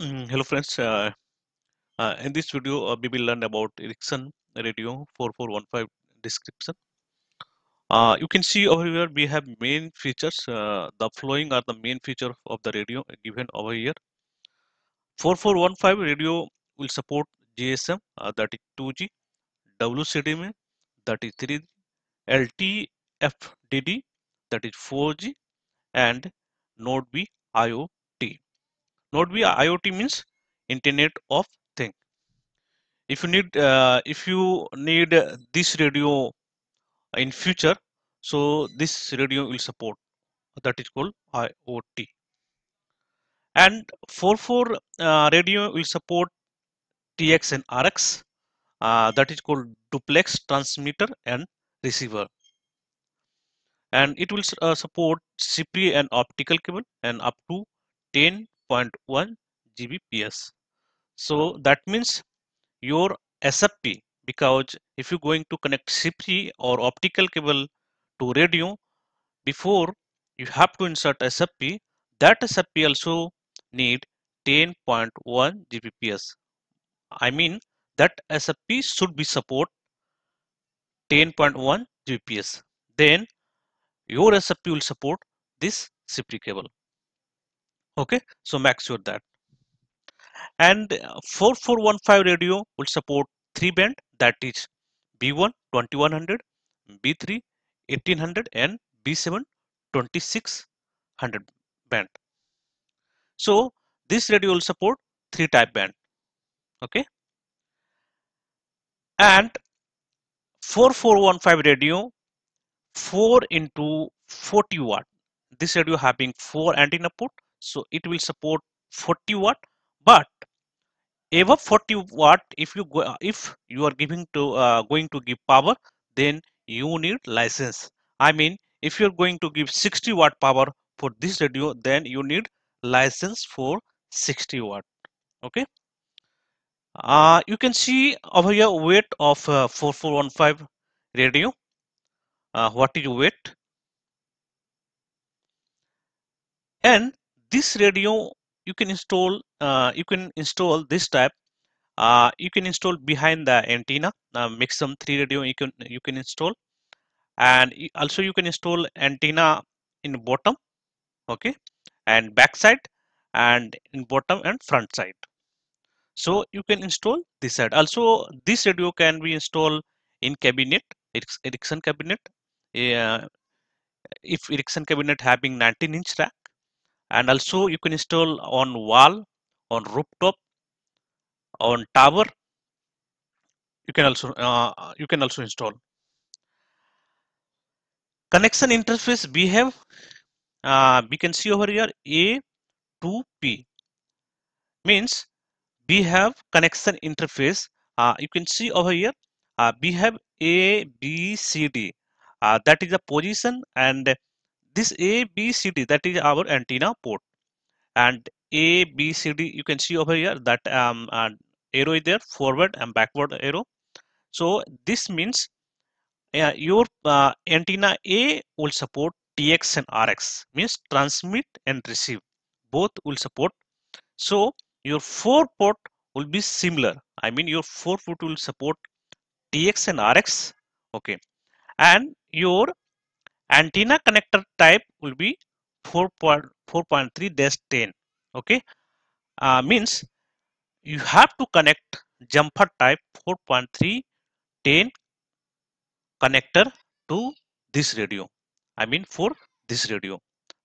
Mm, hello friends, uh, uh, in this video uh, we will learn about Ericsson Radio 4415 description. Uh, you can see over here we have main features, uh, the following are the main feature of the radio given over here. 4415 radio will support GSM uh, that is 2G, WCDMA that is 3G, LTE FDD that is 4G and Node B IoT. Node B IoT means Internet of Thing. If you need uh, if you need this radio in future, so this radio will support that is called IoT. And 44 uh, radio will support TX and RX uh, that is called duplex transmitter and receiver and it will uh, support CPRI and optical cable and up to 10.1 Gbps. So that means your SFP because if you're going to connect CPRI or optical cable to radio before you have to insert SFP that SFP also need 10.1 Gbps. I mean that SFP should be support 10.1 Gbps. Then your SFP will support this CPRI cable. Okay, so make sure that. And uh, 4415 radio will support three band that is B1 2100, B3 1800 and B7 2600 band. So this radio will support three type band. Okay. And 4415 radio 4 into 40 watt. This radio having 4 antenna port, so it will support 40 watt. But above 40 watt, if you go, if you are giving to uh, going to give power, then you need license. I mean, if you're going to give 60 watt power for this radio, then you need license for 60 watt. Okay. Uh, you can see over here weight of uh, 4415 radio uh, what is your weight and this radio you can install uh, you can install this type uh, you can install behind the antenna. Uh, some 3 radio you can you can install. And also you can install antenna in bottom okay? And back side and in bottom and front side. So you can install this side. Also this radio can be installed in cabinet Ericsson cabinet. Uh, if Ericsson cabinet having 19 inch rack and also you can install on wall on rooftop on tower. You can also uh, you can also install. Connection interface we have uh, we can see over here a to p. Means we have connection interface. Uh, you can see over here uh, we have a b c d. Uh, that is the position and this a b c d that is our antenna port. And a b c d you can see over here that um, uh, arrow is there forward and backward arrow. So this means uh, your uh, antenna a will support tx and rx means transmit and receive. Both will support. So your four port will be similar. I mean your four port will support tx and rx okay. And your antenna connector type will be 4.4.3-10 okay? Uh, means you have to connect jumper type 4.3 10 connector to this radio. I mean for this radio.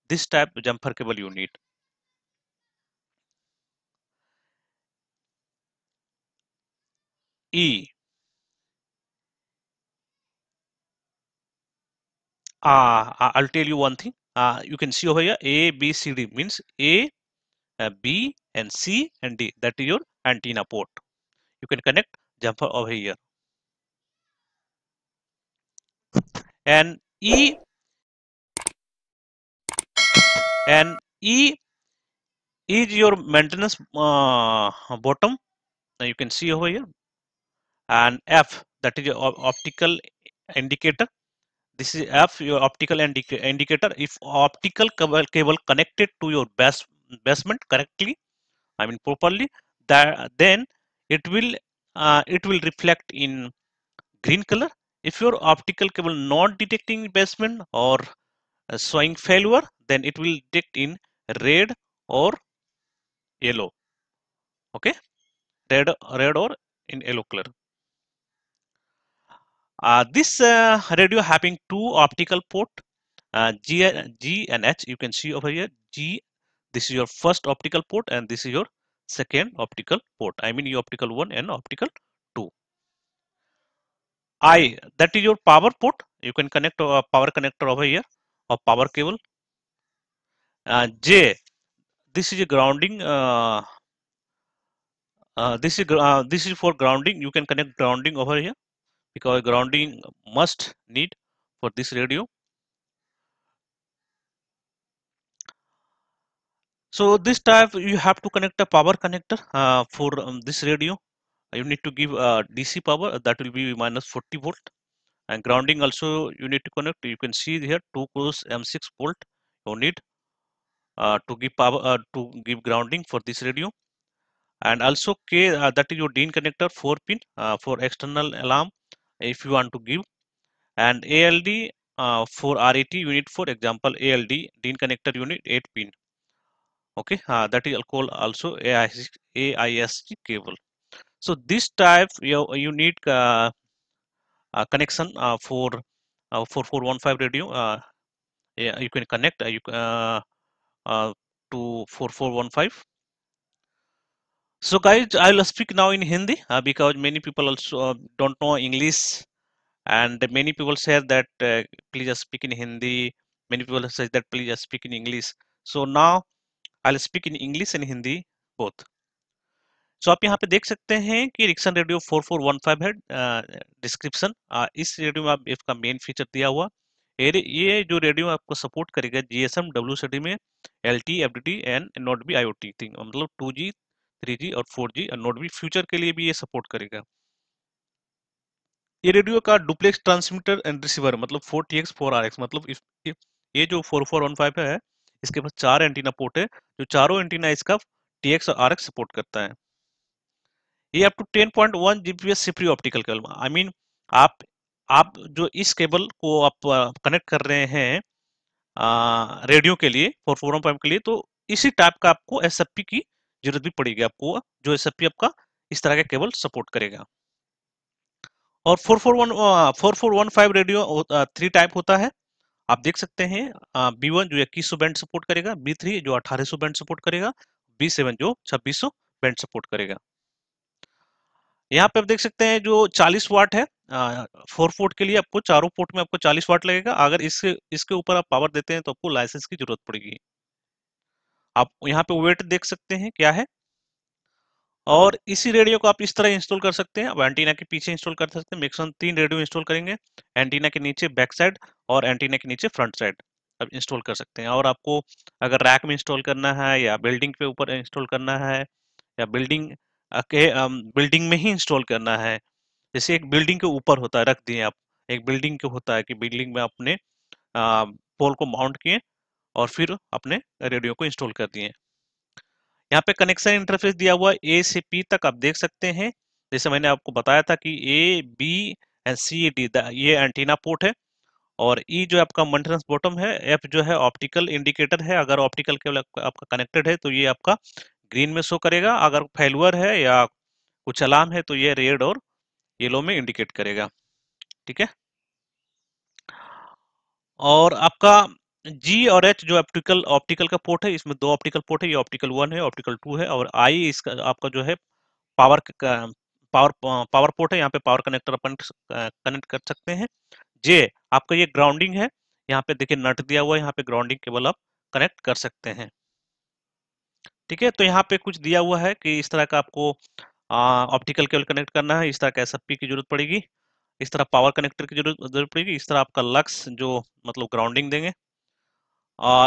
This type jumper cable you need. E I'll tell you one thing. Uh, you can see over here A, B, C, D means A, uh, B, and C and D. That is your antenna port. You can connect jumper over here. And E and E is your maintenance uh, bottom. Now you can see over here. And F that is your optical indicator this is F your optical indica indicator if optical cable, cable connected to your base baseband correctly I mean properly, that then it will uh, it will reflect in green color. If your optical cable not detecting baseband or uh, showing failure, then it will detect in red or yellow. Okay, red red or in yellow color. Uh, this uh, radio having two optical port uh, G, G and H you can see over here G this is your first optical port and this is your second optical port. I mean your optical 1 and optical 2 I that is your power port. You can connect a power connector over here or power cable. Uh, J this is a grounding uh, uh, this is this is for grounding. You can connect grounding over here because grounding must need for this radio So this type you have to connect a power connector uh, for um, this radio. You need to give uh, DC power that will be minus 40 volt and grounding also you need to connect. You can see here 2 cross M6 volt you need uh, to give power uh, to give grounding for this radio and also K uh, that is your DIN connector 4 pin uh, for external alarm if you want to give. And ALD for RET unit for example ALD DIN connector unit 8 pin. Okay uh, that is called also AIS, cable. So this type you, you need uh, uh, connection uh, for uh, 4415 radio uh, yeah, you can connect uh, you, uh, uh, to 4415 so guys i'll speak now in hindi uh, because many people also uh, don't know english and many people say that uh, please speak in hindi many people say that please speak in english so now I'll speak in English and Hindi both. so, आप यहाँ पे देख सकते हैं कि Rixon radio 4415 है description इस radio में आप इसका मेन फीचर दिया हुआ ये जो रेडियो आपको सपोर्ट करेगा जीएसएम डब्ल्यू में L T F D and note B I thing मतलब टू जी थ्री और फोर और नोट बी फ्यूचर के लिए भी ये सपोर्ट करेगा। ये रेडियो का डुप्लेक्स ट्रांसमीटर एंड रिसीवर मतलब four T X four R X मतलब इस, ये जो फोर फोर वन फाइव है इसके पास चार एंटीना पोर्ट है जो चारों एंटीना इसका टी एक्स और आर एक्स सपोर्ट करता है। ये up to ten point one GBS CPRI optical cable I mean आप आप जो इस केबल को आप कनेक्ट कर रहे हैं आ, रेडियो के लिए फोर फोर के लिए तो इसी टाइप का आपको एसएफपी की ज़रूरत भी पड़ेगी आपको, जो एस आपका इस तरह का केबल सपोर्ट करेगा। और four four one four four one five radio three type होता है। आप देख सकते हैं बी वन जो इक्कीस सौ बैंड सपोर्ट करेगा बी थ्री जो अठारह सौ बैंड सपोर्ट करेगा बी सेवन जो छब्बीस सौ बैंड सपोर्ट करेगा। यहाँ पे आप देख सकते हैं जो 40 वाट है फोर पोर्ट के लिए आपको चारों पोर्ट में आपको 40 वाट लगेगा। अगर इसके इसके ऊपर आप पावर देते हैं तो आपको लाइसेंस की ज़रूरत पड़ेगी। आप यहाँ पे वेट देख सकते हैं क्या है। और इसी रेडियो को आप इस तरह इंस्टॉल कर सकते हैं। अब एंटीना के पीछे इंस्टॉल कर सकते हैं। मैक्सिमम तीन रेडियो इंस्टॉल करेंगे। एंटीना के नीचे बैक साइड और एंटीना के नीचे फ्रंट साइड अब इंस्टॉल कर सकते हैं। और आपको अगर रैक में इंस्टॉल करना है या बिल्डिंग पे ऊपर इंस्टॉल करना है या बिल्डिंग के बिल्डिंग में ही इंस्टॉल करना है। जैसे एक बिल्डिंग के ऊपर होता है रख दिए आप। एक बिल्डिंग के होता है कि बिल्डिंग में अपने पोल को माउंट किए और फिर अपने रेडियो को इंस्टॉल कर दिए। यहाँ पे कनेक्शन इंटरफेस दिया हुआ ए से पी तक आप देख सकते हैं। जैसे मैंने आपको बताया था कि A B and C D ये एंटीना पोर्ट है और ई e जो आपका मेंटेनेंस बॉटम है एफ़ जो है ऑप्टिकल इंडिकेटर है। अगर ऑप्टिकल केबल आपका कनेक्टेड है तो ये आपका ग्रीन में शो करेगा। अगर फेलुअर है या कुछ अलार्म है तो ये रेड और येलो में इंडिकेट करेगा। ठीक है? और आपका जी और एच जो ऑप्टिकल ऑप्टिकल का पोर्ट है, इसमें दो ऑप्टिकल पोर्ट है, ये ऑप्टिकल वन है ऑप्टिकल टू है, और आई इसका, आपका जो है पावर पावर पावर पोर्ट है, यहाँ पे पावर कनेक्टर अपन कनेक्ट कर सकते हैं। जे आपका ये ग्राउंडिंग है, यहाँ पे देखिए नट दिया हुआ है, यहाँ पे ग्राउंडिंग केबल आप कनेक्ट कर सकते हैं। ठीक है तो यहाँ पे कुछ दिया हुआ है कि इस तरह का आपको ऑप्टिकल केबल कनेक्ट करना है, इस तरह का एस की ज़रूरत पड़ेगी। इस तरह पावर कनेक्टर की ज़रूरत ज़रूरत पड़ेगी, इस तरह आपका लक्स जो मतलब ग्राउंडिंग देंगे।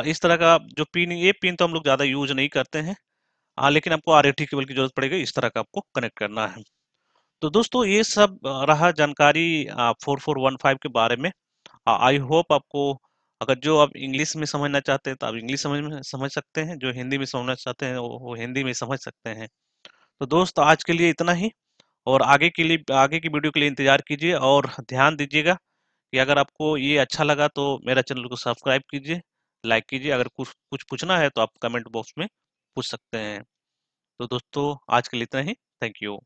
इस तरह का जो पिन ये पिन तो हम लोग ज़्यादा यूज़ नहीं करते हैं। आ, लेकिन आपको आर केबल की ज़रूरत पड़ेगी इस तरह का आपको कनेक्ट करना है। तो दोस्तों ये सब रहा जानकारी फोर फोर वन फाइव के बारे में। आई होप आपको अगर जो आप इंग्लिश में समझना चाहते हैं तो आप इंग्लिश समझ में समझ सकते हैं जो हिंदी में समझना चाहते हैं वो, वो हिंदी में समझ सकते हैं। तो दोस्त आज के लिए इतना ही और आगे के लिए आगे की वीडियो के लिए इंतज़ार कीजिए और ध्यान दीजिएगा कि अगर आपको ये अच्छा लगा तो मेरा चैनल को सब्सक्राइब कीजिए। लाइक कीजिए, अगर कुछ कुछ पूछना है तो आप कमेंट बॉक्स में पूछ सकते हैं। तो दोस्तों, आज के लिए इतना ही। Thank you.